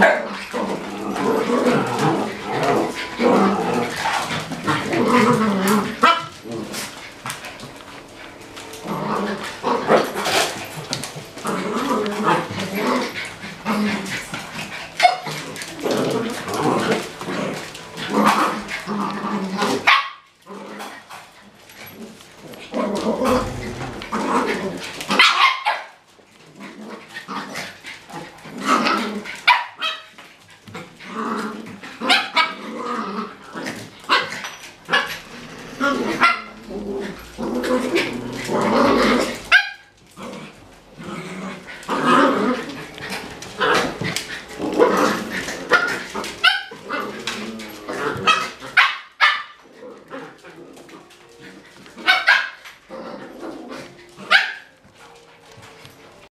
Thank you. 本当に。